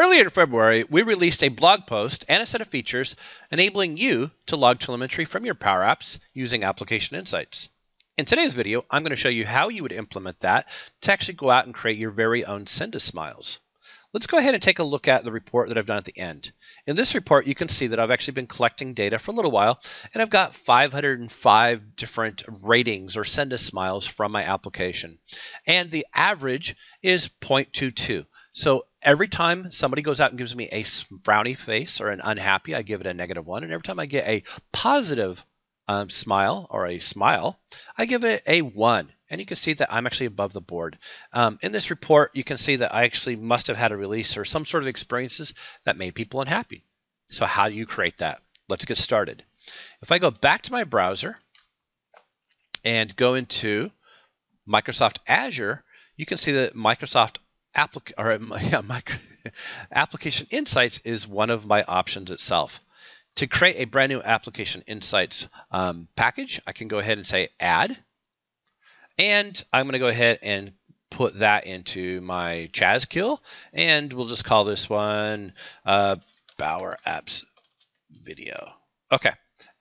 Earlier in February, we released a blog post and a set of features enabling you to log telemetry from your Power Apps using Application Insights. In today's video, I'm going to show you how you would implement that to actually go out and create your very own Send a Smiles. Let's go ahead and take a look at the report that I've done at the end. In this report, you can see that I've actually been collecting data for a little while, and I've got 505 different ratings or send a smiles from my application. And the average is 0.22. So every time somebody goes out and gives me a frowny face or an unhappy, I give it a negative one. And every time I get a positive um, smile or a smile, I give it a one. And you can see that I'm actually above the board. Um, in this report, you can see that I actually must have had a release or some sort of experiences that made people unhappy. So how do you create that? Let's get started. If I go back to my browser and go into Microsoft Azure, you can see that Microsoft applic or, yeah, Application Insights is one of my options itself. To create a brand new Application Insights um, package, I can go ahead and say Add. And I'm going to go ahead and put that into my Chazkill, and we'll just call this one uh, Power Apps Video. Okay.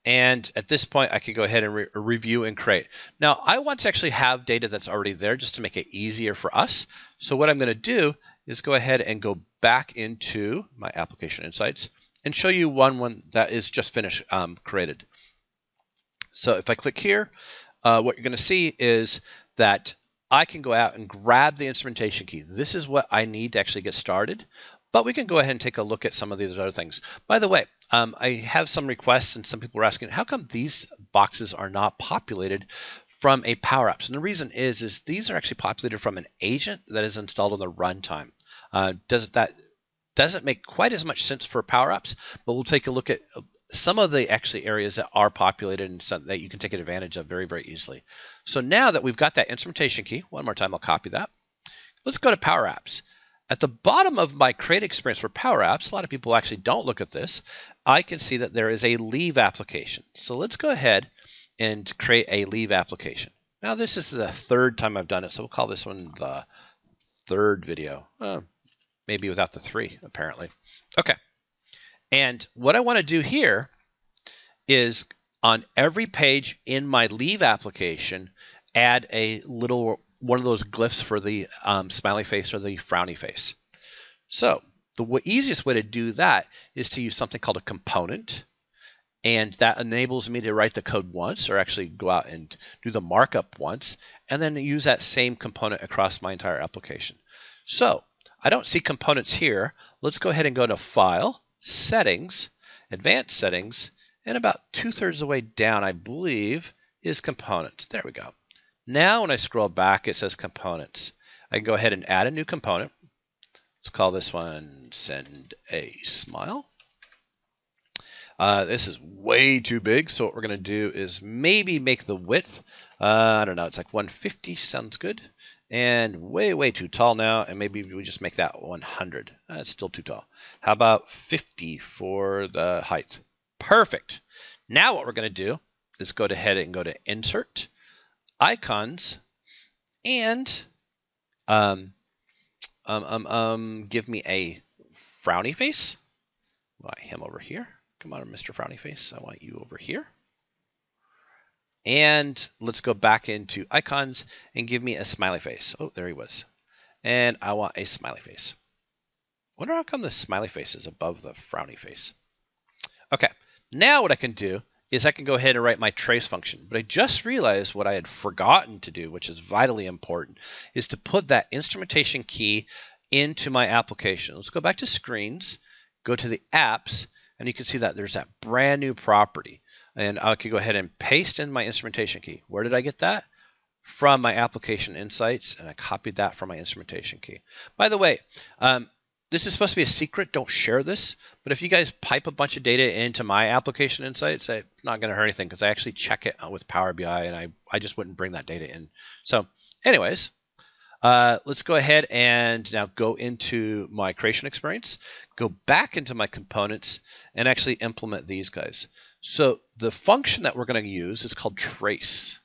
And at this point, I can go ahead and re review and create. Now, I want to actually have data that's already there just to make it easier for us. So what I'm going to do is go ahead and go back into my application insights and show you one, one that is just finished um, created. So if I click here, uh, what you're going to see is that I can go out and grab the instrumentation key. This is what I need to actually get started. But we can go ahead and take a look at some of these other things. By the way, um, I have some requests and some people are asking, how come these boxes are not populated from a Power Apps? And the reason is, is these are actually populated from an agent that is installed on the runtime. Uh, does that doesn't make quite as much sense for Power Apps, but we'll take a look at some of the actually areas that are populated and some that you can take advantage of very, very easily. So now that we've got that instrumentation key, one more time, I'll copy that. Let's go to Power Apps. At the bottom of my create experience for Power Apps, a lot of people actually don't look at this. I can see that there is a leave application. So let's go ahead and create a leave application. Now this is the third time I've done it, so we'll call this one the third video. Uh, maybe without the three, apparently. Okay. And what I want to do here is on every page in my leave application, add a little one of those glyphs for the um, smiley face or the frowny face. So the easiest way to do that is to use something called a component. And that enables me to write the code once or actually go out and do the markup once and then use that same component across my entire application. So I don't see components here. Let's go ahead and go to File, Settings, Advanced Settings, and about two-thirds of the way down, I believe, is Components. There we go. Now when I scroll back, it says Components. I can go ahead and add a new component. Let's call this one Send a Smile. Uh, this is way too big, so what we're going to do is maybe make the width, uh, I don't know, it's like 150, sounds good and way, way too tall now, and maybe we just make that 100. That's still too tall. How about 50 for the height? Perfect. Now what we're going to do is go ahead and go to Insert, Icons, and um, um, um, um, give me a frowny face. I Want him over here. Come on, Mr. Frowny Face. I want you over here. And let's go back into icons and give me a smiley face. Oh, there he was. And I want a smiley face. Wonder how come the smiley face is above the frowny face. Okay, now what I can do is I can go ahead and write my trace function. But I just realized what I had forgotten to do, which is vitally important, is to put that instrumentation key into my application. Let's go back to screens, go to the apps, and you can see that there's that brand new property and I could go ahead and paste in my instrumentation key. Where did I get that? From my application insights, and I copied that from my instrumentation key. By the way, um, this is supposed to be a secret. Don't share this. But if you guys pipe a bunch of data into my application insights, it's not going to hurt anything because I actually check it with Power BI, and I, I just wouldn't bring that data in. So anyways, uh, let's go ahead and now go into my creation experience, go back into my components, and actually implement these guys. So the function that we're going to use is called trace.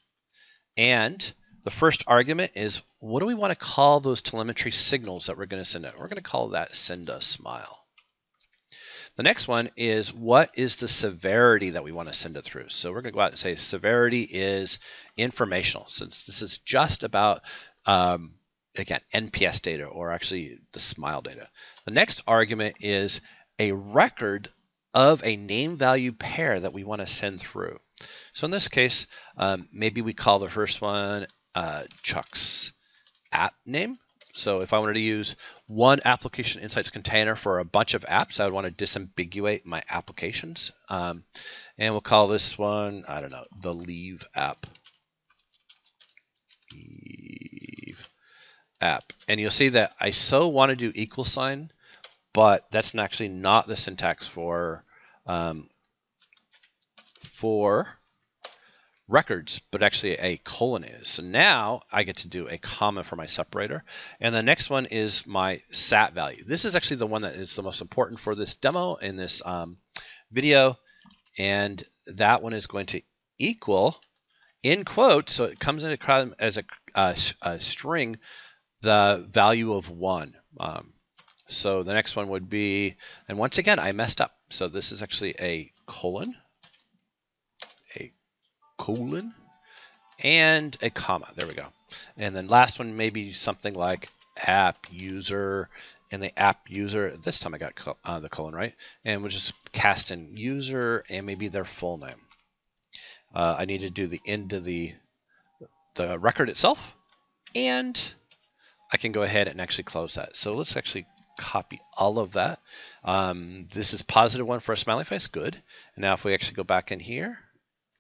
And The first argument is what do we want to call those telemetry signals that we're going to send out? We're going to call that send a smile. The next one is what is the severity that we want to send it through? So we're going to go out and say severity is informational, since this is just about, um, again, NPS data or actually the SMILE data. The next argument is a record of a name value pair that we want to send through. So in this case, um, maybe we call the first one uh, Chuck's app name. So if I wanted to use one application insights container for a bunch of apps, I would want to disambiguate my applications. Um, and we'll call this one, I don't know, the leave app. Leave app. And you'll see that I so want to do equal sign, but that's actually not the syntax for um, for records, but actually a colon is. So now I get to do a comma for my separator. And the next one is my SAT value. This is actually the one that is the most important for this demo in this um, video. And that one is going to equal, in quotes, so it comes in as a, a, a string, the value of one. Um, so the next one would be, and once again, I messed up. So this is actually a colon colon and a comma. There we go. And then last one, maybe something like app user and the app user. This time I got uh, the colon right. And we'll just cast in user and maybe their full name. Uh, I need to do the end of the, the record itself. And I can go ahead and actually close that. So let's actually copy all of that. Um, this is positive one for a smiley face. Good. And now if we actually go back in here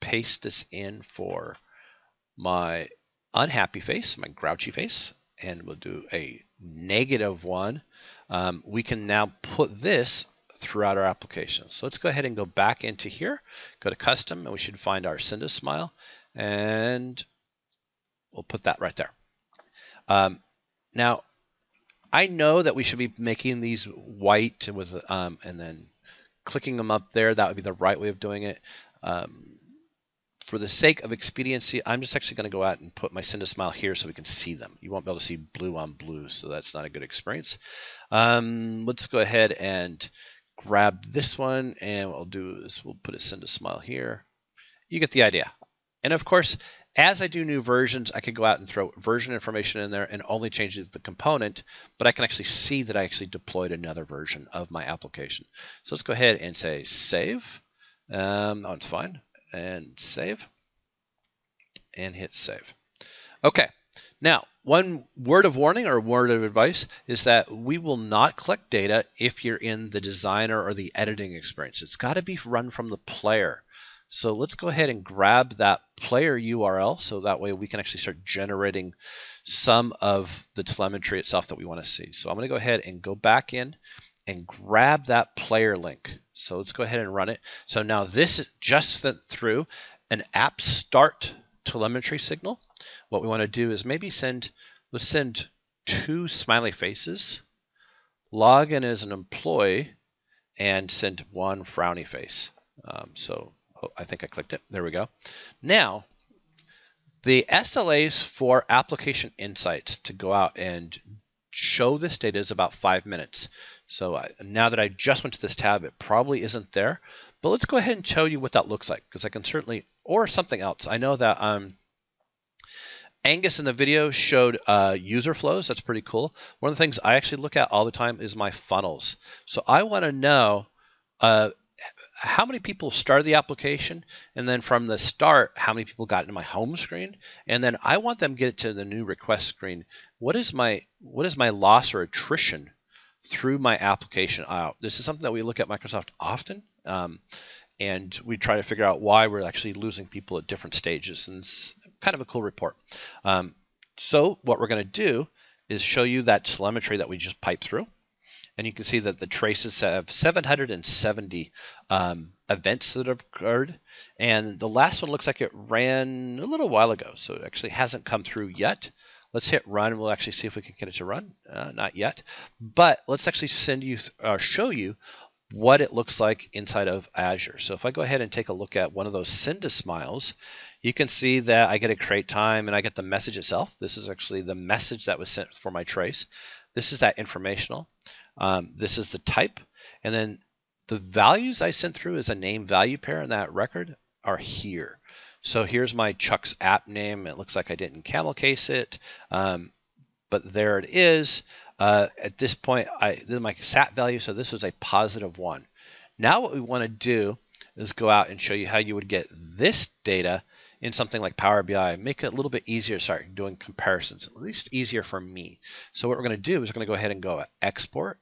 paste this in for my unhappy face, my grouchy face, and we'll do a negative one. Um, we can now put this throughout our application. So let's go ahead and go back into here, go to custom, and we should find our send a smile, and we'll put that right there. Um, now, I know that we should be making these white with um, and then clicking them up there. That would be the right way of doing it. Um, for the sake of expediency, I'm just actually going to go out and put my send a smile here so we can see them. You won't be able to see blue on blue, so that's not a good experience. Um, let's go ahead and grab this one, and what we'll do is we'll put a send a smile here. You get the idea. And of course, as I do new versions, I can go out and throw version information in there and only change the component, but I can actually see that I actually deployed another version of my application. So let's go ahead and say save. Um, oh, it's fine and save and hit save. Okay, now one word of warning or word of advice is that we will not collect data if you're in the designer or the editing experience. It's got to be run from the player. So let's go ahead and grab that player URL so that way we can actually start generating some of the telemetry itself that we want to see. So I'm going to go ahead and go back in and grab that player link. So let's go ahead and run it. So now this just sent through an app start telemetry signal. What we want to do is maybe send, let's send two smiley faces, log in as an employee, and send one frowny face. Um, so oh, I think I clicked it. There we go. Now, the SLAs for application insights to go out and show this data is about five minutes. So I, now that I just went to this tab, it probably isn't there. But let's go ahead and show you what that looks like because I can certainly, or something else. I know that um, Angus in the video showed uh, user flows. That's pretty cool. One of the things I actually look at all the time is my funnels. So I want to know uh, how many people started the application, and then from the start, how many people got into my home screen, and then I want them to get to the new request screen. What is my what is my loss or attrition through my application out. This is something that we look at Microsoft often, um, and we try to figure out why we're actually losing people at different stages. And it's kind of a cool report. Um, so what we're going to do is show you that telemetry that we just piped through. And you can see that the traces have 770 um, events that have occurred. And the last one looks like it ran a little while ago. So it actually hasn't come through yet. Let's hit run. And we'll actually see if we can get it to run. Uh, not yet. But let's actually send you, uh, show you what it looks like inside of Azure. So if I go ahead and take a look at one of those send a smiles, you can see that I get a create time and I get the message itself. This is actually the message that was sent for my trace. This is that informational. Um, this is the type. And then the values I sent through as a name value pair in that record are here. So here's my Chuck's app name. It looks like I didn't camel case it, um, but there it is. Uh, at this point, I this is my SAT value, so this was a positive one. Now what we want to do is go out and show you how you would get this data in something like Power BI, make it a little bit easier to start doing comparisons, at least easier for me. So what we're going to do is we're going to go ahead and go export,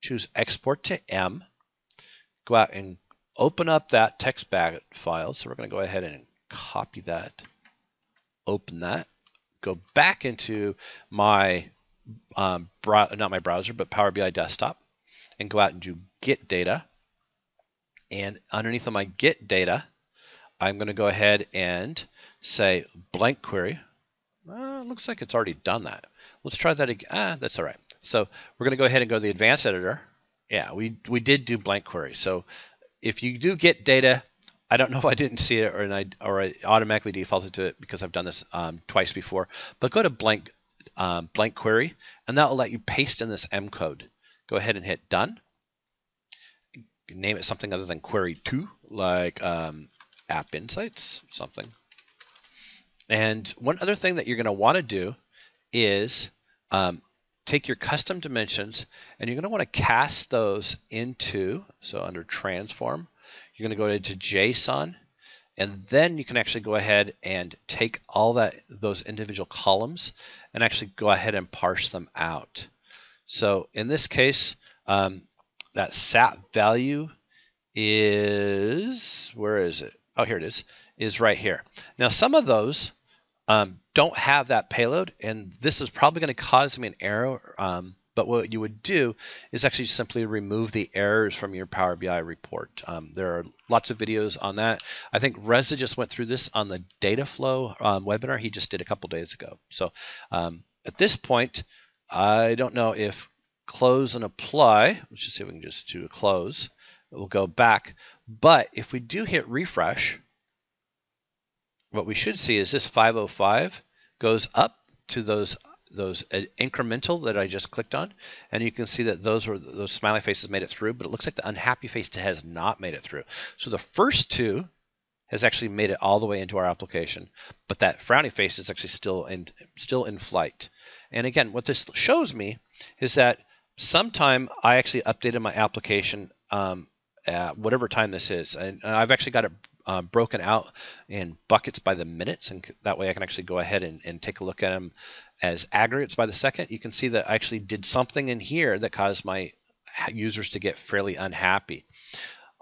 choose export to M, go out and open up that text bag file. So we're going to go ahead and copy that, open that, go back into my, um, not my browser, but Power BI desktop, and go out and do get data. And underneath of my get data, I'm going to go ahead and say blank query. Uh, looks like it's already done that. Let's try that again. Ah, that's all right. So we're going to go ahead and go to the advanced editor. Yeah, we, we did do blank query. So if you do get data, I don't know if I didn't see it or I, or I automatically defaulted to it because I've done this um, twice before. But go to blank um, blank query, and that will let you paste in this M code. Go ahead and hit done. Name it something other than query two, like um, App Insights, something. And one other thing that you're going to want to do is um, take your custom dimensions and you're going to want to cast those into, so under transform, you're going to go into JSON and then you can actually go ahead and take all that those individual columns and actually go ahead and parse them out. So in this case, um, that SAT value is, where is it? oh, here it is, is right here. Now, some of those um, don't have that payload, and this is probably going to cause me an error. Um, but what you would do is actually simply remove the errors from your Power BI report. Um, there are lots of videos on that. I think Reza just went through this on the data flow um, webinar he just did a couple days ago. So um, at this point, I don't know if close and apply, let's just see if we can just do a close. We'll go back. But if we do hit refresh, what we should see is this 505 goes up to those those incremental that I just clicked on, and you can see that those were those smiley faces made it through, but it looks like the unhappy face has not made it through. So the first two has actually made it all the way into our application, but that frowny face is actually still in still in flight. And again, what this shows me is that sometime I actually updated my application um, at whatever time this is. And I've actually got it uh, broken out in buckets by the minutes, and that way I can actually go ahead and, and take a look at them as aggregates by the second. You can see that I actually did something in here that caused my users to get fairly unhappy.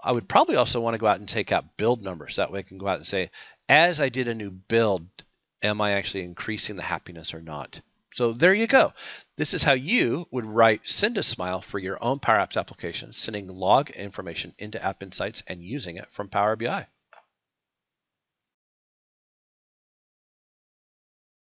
I would probably also want to go out and take out build numbers. That way I can go out and say, as I did a new build, am I actually increasing the happiness or not? So there you go. This is how you would write Send a Smile for your own Power Apps application, sending log information into App Insights and using it from Power BI.